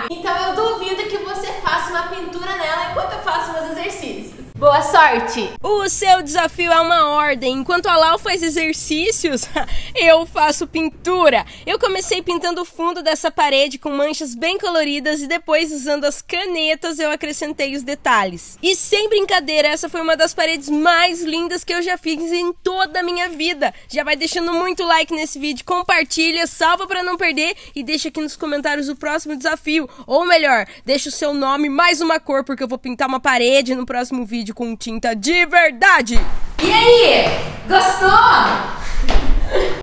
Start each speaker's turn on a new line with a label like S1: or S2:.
S1: sabe? Então eu sorte!
S2: O seu desafio é uma ordem. Enquanto a Lau faz exercícios, eu faço pintura. Eu comecei pintando o fundo dessa parede com manchas bem coloridas e depois, usando as canetas, eu acrescentei os detalhes. E sem brincadeira, essa foi uma das paredes mais lindas que eu já fiz em toda a minha vida. Já vai deixando muito like nesse vídeo, compartilha, salva para não perder e deixa aqui nos comentários o próximo desafio. Ou melhor, deixa o seu nome mais uma cor, porque eu vou pintar uma parede no próximo vídeo com tinta de verdade.
S1: E aí?